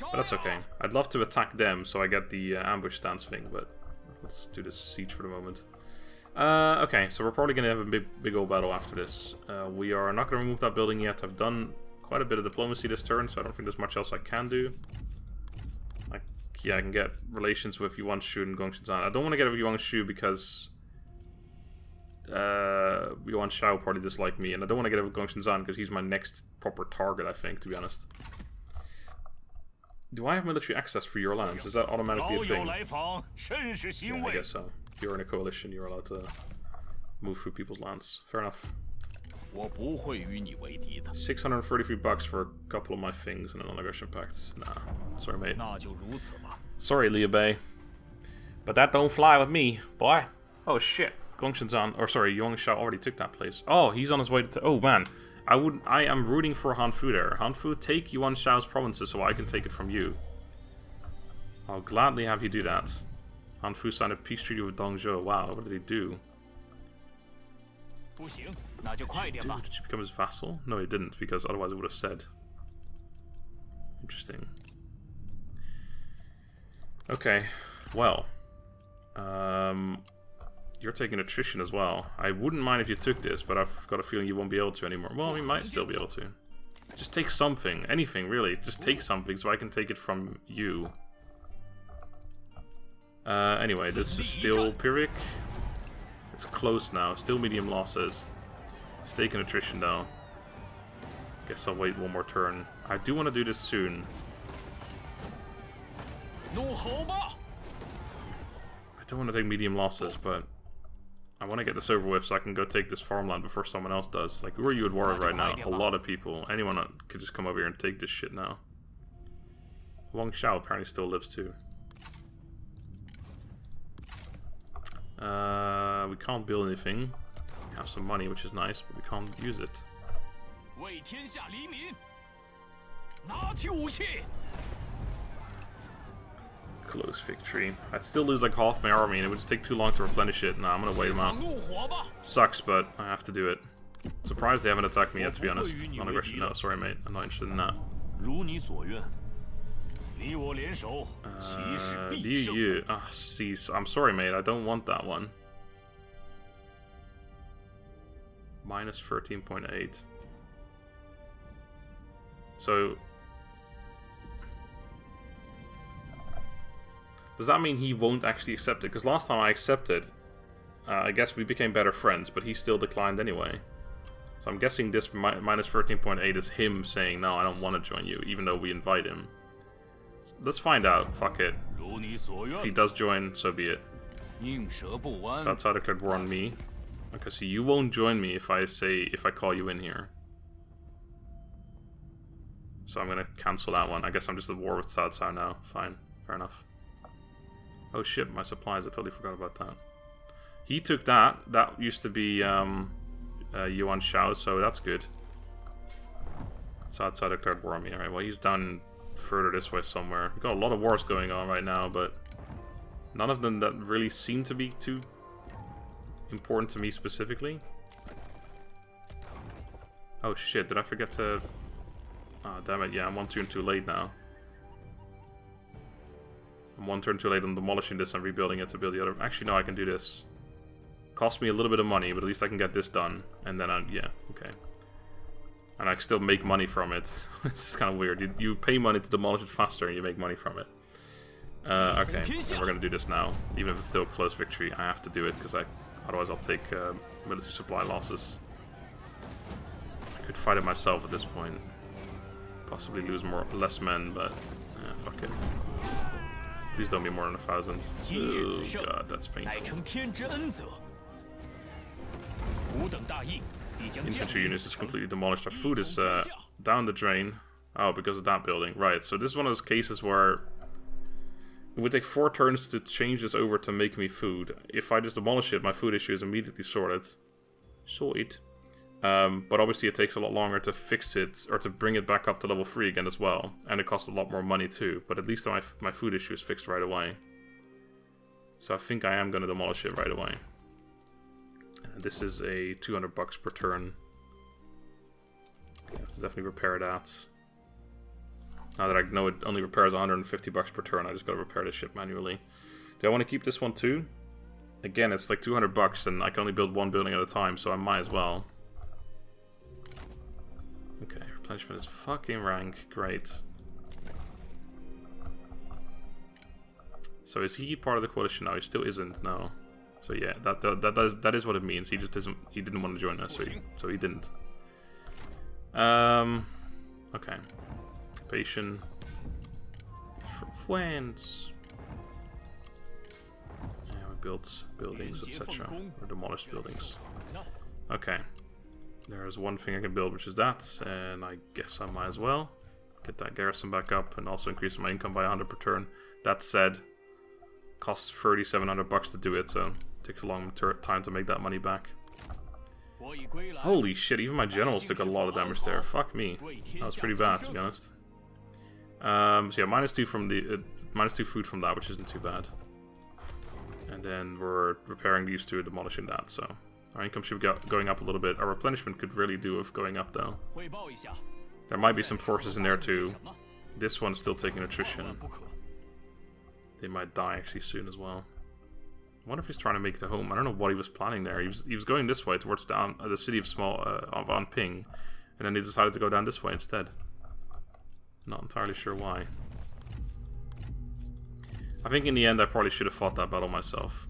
But that's okay. I'd love to attack them so I get the uh, ambush stance thing, but let's do this siege for the moment. Uh, okay, so we're probably going to have a big, big old battle after this. Uh, we are not going to remove that building yet. I've done quite a bit of diplomacy this turn, so I don't think there's much else I can do. Like, yeah, I can get relations with Yuan Shu and Gongsun Zan. I don't want to get with Yuan Shu because uh, Yuan Shao probably dislike me, and I don't want to get over Gong Zan because he's my next proper target, I think, to be honest. Do I have military access for your lands? Is that automatically a thing? Yeah, I guess so. If you're in a coalition, you're allowed to move through people's lands. Fair enough. 633 bucks for a couple of my things in an non-aggression pact. Nah. Sorry, mate. Sorry, Liu Bei. But that don't fly with me, boy. Oh, shit. Gongshin's on, or sorry, Yuan Shao already took that place. Oh, he's on his way to, oh man. I would, I am rooting for Hanfu there. Hanfu, take Yuan Shao's provinces so I can take it from you. I'll gladly have you do that. Hanfu signed a peace treaty with Dong Zhuo. Wow, what did he do? Did do? did she become his vassal? No, he didn't, because otherwise it would have said. Interesting. Okay, well. Um, you're taking attrition as well. I wouldn't mind if you took this, but I've got a feeling you won't be able to anymore. Well, we might still be able to. Just take something. Anything, really. Just take something so I can take it from you. Uh, anyway, this is still Pyrrhic. It's close now. Still medium losses. Stake in attrition though. Guess I'll wait one more turn. I do want to do this soon. I don't want to take medium losses, but I want to get this over with so I can go take this farmland before someone else does. Like, who are you at war with right now? A lot of people. Anyone could just come over here and take this shit now. Wang Xiao apparently still lives too. Uh, we can't build anything. We have some money, which is nice, but we can't use it. Close victory. I'd still lose like half my army and it would just take too long to replenish it. Nah, I'm gonna wait them out. Sucks, but I have to do it. Surprised they haven't attacked me yet, to be honest. Non aggression. No, sorry, mate. I'm not interested in that. Uh, do you? Ah, cease. I'm sorry, mate. I don't want that one. Minus 13.8. So, Does that mean he won't actually accept it? Because last time I accepted, uh, I guess we became better friends, but he still declined anyway. So I'm guessing this mi minus 13.8 is him saying, no, I don't want to join you, even though we invite him. So let's find out. Fuck it. If he does join, so be it. So outside declared war on me. Okay, so you won't join me if I say, if I call you in here. So I'm gonna cancel that one. I guess I'm just at war with Cao Cao now. Fine. Fair enough. Oh shit, my supplies. I totally forgot about that. He took that. That used to be um, uh, Yuan Shao, so that's good. Cao Cao declared war on me. Alright, well he's done further this way somewhere. We've got a lot of wars going on right now, but none of them that really seem to be too important to me specifically. Oh shit, did I forget to... Ah, damn it, yeah, I'm one turn too late now. I'm one turn too late on demolishing this and rebuilding it to build the other... Actually, no, I can do this. Cost me a little bit of money, but at least I can get this done. And then I... yeah, okay. And I can still make money from it. it's just kind of weird. You, you pay money to demolish it faster and you make money from it. Uh, okay, and we're gonna do this now. Even if it's still a close victory, I have to do it because I, otherwise I'll take uh, military supply losses. I could fight it myself at this point. Possibly lose more, less men, but fuck it. Please don't be more than a thousand. Oh god, that's painful. Infantry units is completely demolished. Our food is uh, down the drain. Oh, because of that building. Right, so this is one of those cases where it would take four turns to change this over to make me food. If I just demolish it, my food issue is immediately sorted. Sorted. Um, but obviously it takes a lot longer to fix it, or to bring it back up to level 3 again as well. And it costs a lot more money too, but at least my, my food issue is fixed right away. So I think I am going to demolish it right away. And this is a 200 bucks per turn. I have to definitely repair that. Now that I know it only repairs 150 bucks per turn, I just gotta repair this ship manually. Do I want to keep this one too? Again, it's like 200 bucks and I can only build one building at a time, so I might as well. Okay, replenishment is fucking rank. Great. So is he part of the coalition now? He still isn't. No. So yeah, that that that is that is what it means. He just doesn't. He didn't want to join us, so he, so he didn't. Um. Okay. Occupation. Friends. Yeah, we built buildings, etc. Or demolished buildings. Okay. There is one thing I can build, which is that, and I guess I might as well get that garrison back up and also increase my income by 100 per turn. That said, costs 3,700 bucks to do it, so it takes a long time to make that money back. Holy shit, even my generals took a lot of damage there. Fuck me. That was pretty bad, to be honest. Um, so yeah, minus two from the uh, minus two food from that, which isn't too bad. And then we're repairing these two and demolishing that, so our income should be go going up a little bit. Our replenishment could really do with going up, though. There might be some forces in there, too. This one's still taking attrition. They might die actually soon as well. I wonder if he's trying to make the home. I don't know what he was planning there. He was, he was going this way towards down uh, the city of small uh, of Anping, and then he decided to go down this way instead. Not entirely sure why. I think in the end I probably should have fought that battle myself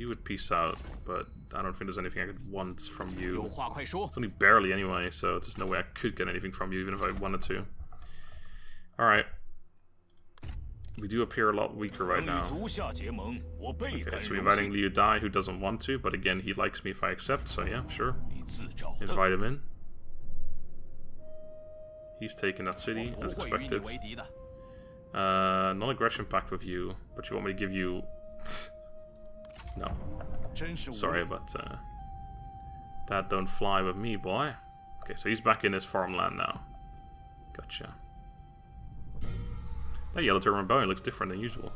you would peace out, but I don't think there's anything I could want from you. It's only barely anyway, so there's no way I could get anything from you, even if I wanted to. Alright. We do appear a lot weaker right now. Okay, so we're inviting Liu Dai, who doesn't want to, but again, he likes me if I accept, so yeah, sure. Invite him in. He's taken that city, as expected. Uh, non-aggression pact with you, but you want me to give you... No. Sorry, but uh, that don't fly with me, boy. Okay, so he's back in his farmland now. Gotcha. That yellow turban bone looks different than usual.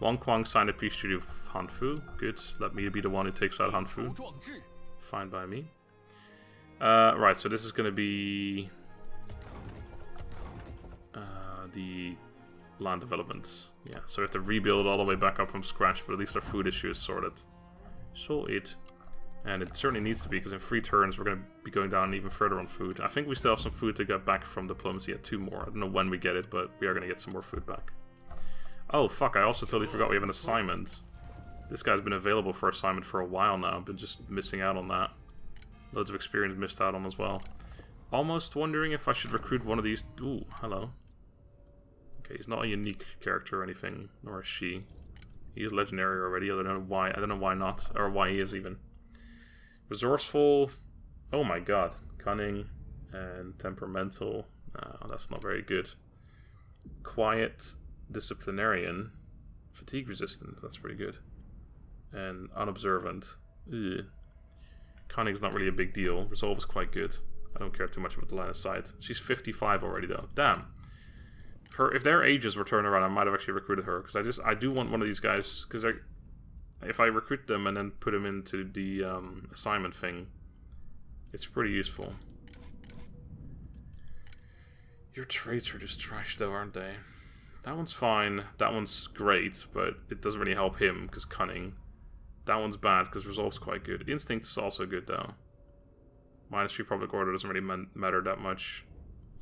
Wang Kuang signed a peace treaty with Hanfu. Good, let me be the one who takes out Hanfu. Fine by me. Uh, right, so this is going to be... Uh, the land developments. Yeah, so we have to rebuild all the way back up from scratch, but at least our food issue is sorted. So it. And it certainly needs to be, because in three turns we're going to be going down even further on food. I think we still have some food to get back from diplomacy at two more. I don't know when we get it, but we are going to get some more food back. Oh, fuck, I also totally forgot we have an assignment. This guy's been available for assignment for a while now. Been just missing out on that. Loads of experience missed out on as well. Almost wondering if I should recruit one of these. Ooh, hello. Okay, he's not a unique character or anything, nor is she. He is legendary already. I don't know why. I don't know why not, or why he is even. Resourceful. Oh my god, cunning and temperamental. Uh, that's not very good. Quiet, disciplinarian, fatigue resistant. That's pretty good. And unobservant. Ugh. Cunning's not really a big deal. Resolve is quite good. I don't care too much about the line of sight. She's 55 already, though. Damn. Her, if their ages were turned around, I might have actually recruited her because I just I do want one of these guys because I, if I recruit them and then put them into the um, assignment thing, it's pretty useful. Your traits are just trash, though, aren't they? That one's fine. That one's great, but it doesn't really help him because cunning. That one's bad because resolve's quite good. Instinct is also good though. Minus three public order doesn't really matter that much.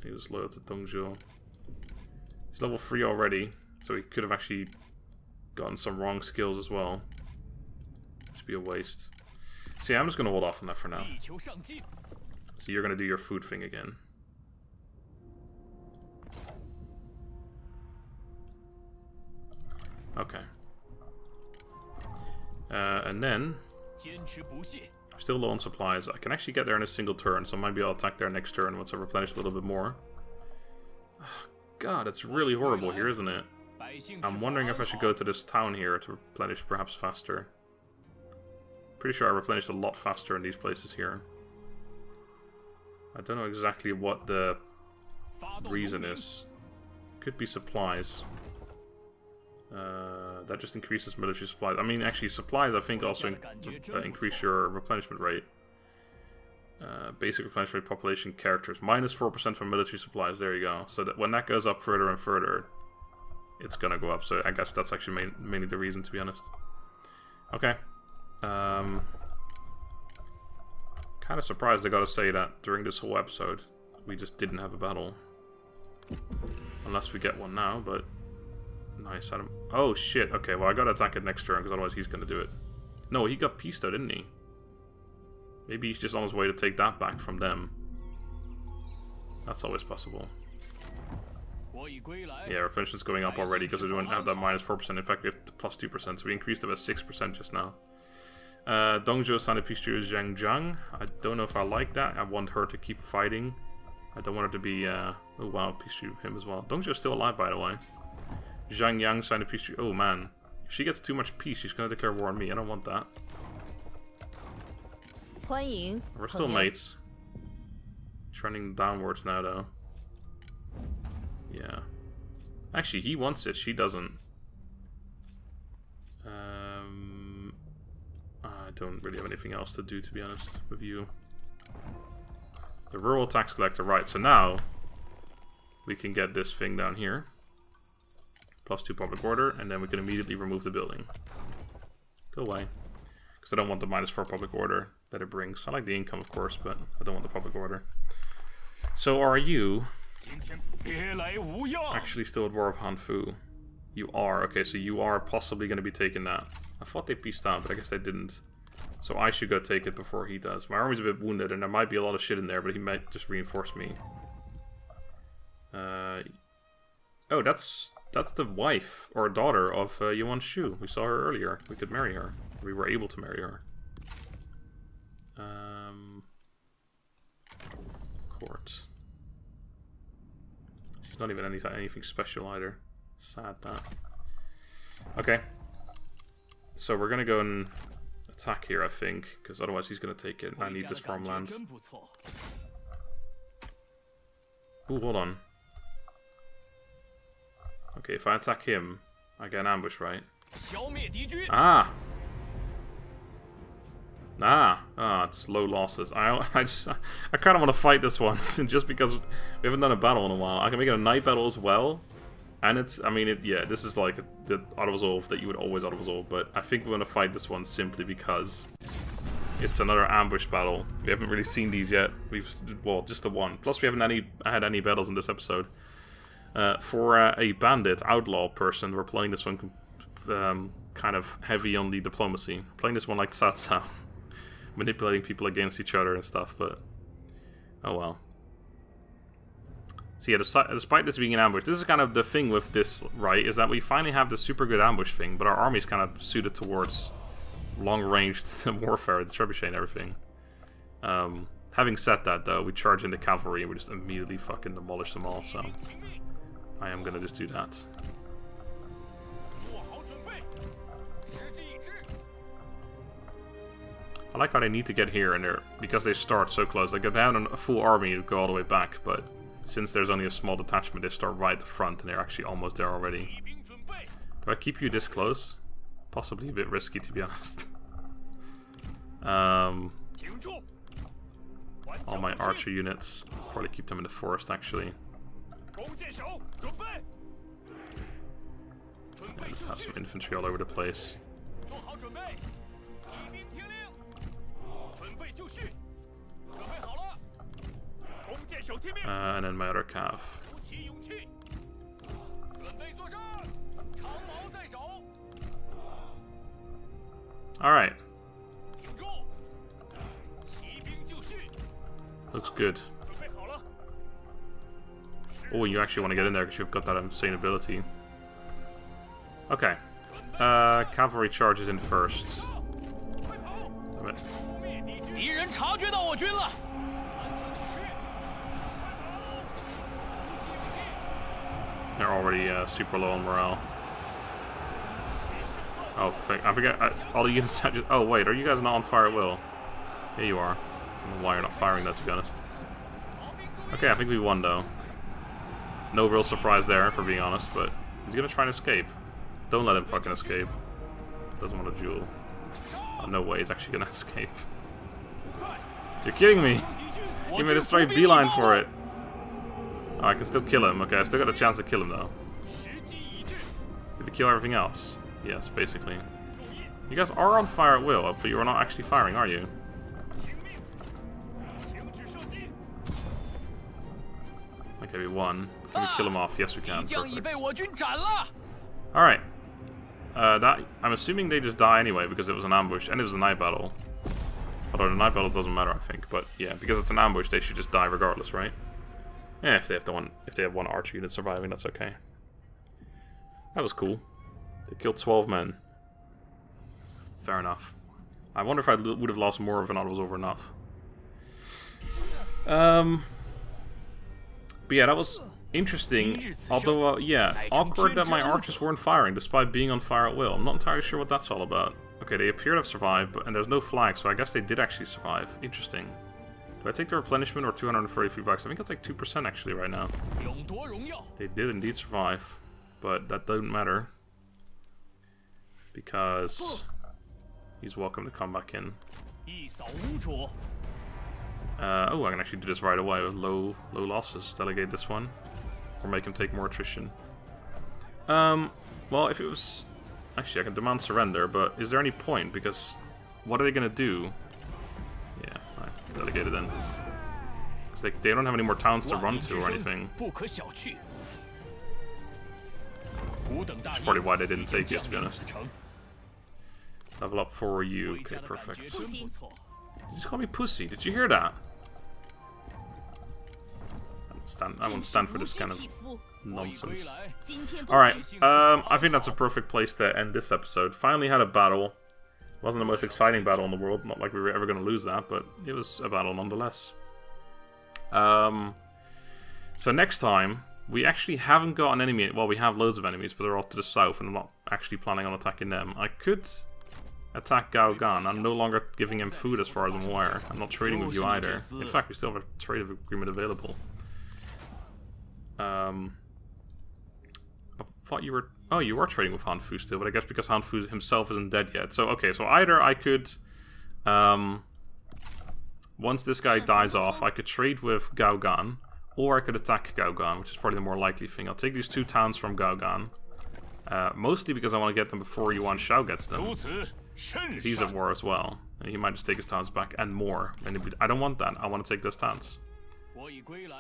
He was loyal to Dong Zhuo. He's level 3 already, so he could have actually gotten some wrong skills as well. Just be a waste. See, I'm just going to hold off on that for now. So you're going to do your food thing again. Okay. Uh, and then... I'm still low on supplies. I can actually get there in a single turn, so maybe I'll attack there next turn once I replenish a little bit more. God, it's really horrible here, isn't it? I'm wondering if I should go to this town here to replenish perhaps faster. Pretty sure I replenished a lot faster in these places here. I don't know exactly what the reason is. Could be supplies. Uh, that just increases military supplies. I mean, actually, supplies I think also in uh, increase your replenishment rate. Uh, basic replenishment population characters minus minus four percent for military supplies. There you go. So that when that goes up further and further, it's gonna go up. So I guess that's actually main, mainly the reason, to be honest. Okay. Um, kind of surprised I gotta say that during this whole episode we just didn't have a battle. Unless we get one now, but nice. Don't... Oh shit. Okay, well I gotta attack it next turn because otherwise he's gonna do it. No, he got peace though, didn't he? Maybe he's just on his way to take that back from them. That's always possible. Yeah, our pension's going up already because we don't have that minus 4%. In fact, we have plus 2%, so we increased it by 6% just now. Uh, Dong Zhuo signed a peace treaty with Zhang Zhang. I don't know if I like that. I want her to keep fighting. I don't want her to be... Uh... Oh, wow, peace treaty with him as well. Dong Zhuo's still alive, by the way. Zhang Yang signed a peace treaty... Oh, man. If she gets too much peace, she's going to declare war on me. I don't want that playing. We're still okay. mates. Trending downwards now, though. Yeah. Actually, he wants it. She doesn't. Um, I don't really have anything else to do, to be honest with you. The rural tax collector. Right, so now we can get this thing down here. Plus two public order, and then we can immediately remove the building. Go away. Because I don't want the minus four public order that it brings. I like the income, of course, but I don't want the public order. So are you actually still at War of Hanfu? You are. Okay, so you are possibly going to be taking that. I thought they pieced out, but I guess they didn't. So I should go take it before he does. My army's a bit wounded, and there might be a lot of shit in there, but he might just reinforce me. Uh, oh, that's that's the wife or daughter of uh, Yuan Shu. We saw her earlier. We could marry her. We were able to marry her. Um, court. She's not even anything, anything special either. Sad that. Okay. So we're going to go and attack here, I think, because otherwise he's going to take it. I need this farmland. Ooh, hold on. Okay, if I attack him, I get an ambush, right? Ah! Ah, ah, it's low losses. I, I just, I kind of want to fight this one, just because we haven't done a battle in a while. I can make it a night battle as well, and it's, I mean, it, yeah, this is like the auto-resolve that you would always auto-resolve, but I think we're going to fight this one simply because it's another ambush battle. We haven't really seen these yet. We've, well, just the one. Plus, we haven't any had any battles in this episode. Uh, for uh, a bandit, outlaw person, we're playing this one um, kind of heavy on the diplomacy. Playing this one like Cao Cao. Manipulating people against each other and stuff, but... Oh well. So yeah, despite, this being an ambush, this is kind of the thing with this, right, is that we finally have this super good ambush thing, but our army's kind of suited towards long-ranged warfare, the trebuchet and everything. Um, having said that, though, we charge in the cavalry and we just immediately fucking demolish them all, so... I am gonna just do that. I like how they need to get here and there, because they start so close. They go down and a full army would go all the way back, but since there's only a small detachment, they start right at the front, and they're actually almost there already. Do I keep you this close? Possibly a bit risky, to be honest. um, all my archer units, probably keep them in the forest, actually. Just have some infantry all over the place. And then my other calf. Alright. Looks good. Oh, you actually want to get in there because you've got that insane ability. Okay. Uh, cavalry charges in first. 消灭敌军，敌人察觉到我军了，顽强就绪，快跑，鼓起勇气。 They're already uh, super low on morale. Oh, fuck. I forget. I, all the units. I just, oh, wait. Are you guys not on fire at will? Yeah, you are. I don't know why you're not firing that, to be honest. Okay, I think we won, though. No real surprise there, for being honest, but he's gonna try and escape. Don't let him fucking escape. Doesn't want a duel. Oh, no way he's actually gonna escape. You're kidding me. He made a straight beeline for it. Oh, I can still kill him. Okay, I still got a chance to kill him, though. Did we kill everything else? Yes, basically. You guys are on fire at will, but you're not actually firing, are you? Okay, we won. Can we kill him off? Yes, we can. Alright. Uh, that, I'm assuming they just die anyway because it was an ambush and it was a night battle. Although the night battles doesn't matter, I think. But yeah, because it's an ambush, they should just die regardless, right? Yeah, if they have the one, if they have one archer unit surviving, that's okay. That was cool. They killed 12 men. Fair enough. I wonder if I would have lost more if it was over or not. Um. But yeah, that was interesting. Although, uh, yeah, awkward that my archers weren't firing despite being on fire at will. I'm not entirely sure what that's all about. Okay, they appear to have survived, but, and there's no flag, so I guess they did actually survive. Interesting. Do I take the replenishment or 233 bucks? I think I'll take 2% actually right now. They did indeed survive, but that doesn't matter. Because he's welcome to come back in. Uh, oh, I can actually do this right away with low, low losses. Delegate this one. Or make him take more attrition. Um, well, if it was Actually, I can demand surrender, but is there any point? Because what are they going to do? Yeah, right, delegate it in. Because they, they don't have any more towns to run to or anything. That's probably why they didn't take it, to be honest. Level up for you. Okay, perfect. You just call me pussy. Did you hear that? I won't stand, I won't stand for this kind of nonsense. Alright, um, I think that's a perfect place to end this episode. Finally had a battle. It wasn't the most exciting battle in the world. Not like we were ever going to lose that, but it was a battle nonetheless. Um, so next time, we actually haven't got an enemy. Well, we have loads of enemies, but they're off to the south, and I'm not actually planning on attacking them. I could attack Gao Gan. I'm no longer giving him food as far as I'm aware. I'm not trading with you either. In fact, we still have a trade agreement available. Um thought you were... Oh, you are trading with Hanfu still, but I guess because Hanfu himself isn't dead yet. So, okay, so either I could... Um, once this guy dies off, I could trade with Gao Gan, or I could attack Gao Gan, which is probably the more likely thing. I'll take these two towns from Gao Gan, uh, mostly because I want to get them before Yuan Shao gets them. He's at war as well, and he might just take his towns back and more. And I don't want that. I want to take those towns.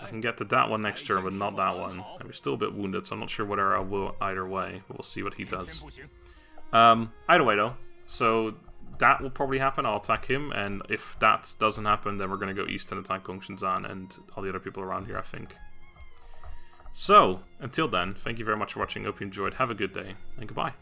I can get to that one next turn, but not that one. I'm still a bit wounded, so I'm not sure whether I will either way. But we'll see what he does. Um, either way, though. So that will probably happen. I'll attack him, and if that doesn't happen, then we're going to go east and attack Gongsun Zan and all the other people around here, I think. So, until then, thank you very much for watching. Hope you enjoyed. Have a good day, and goodbye.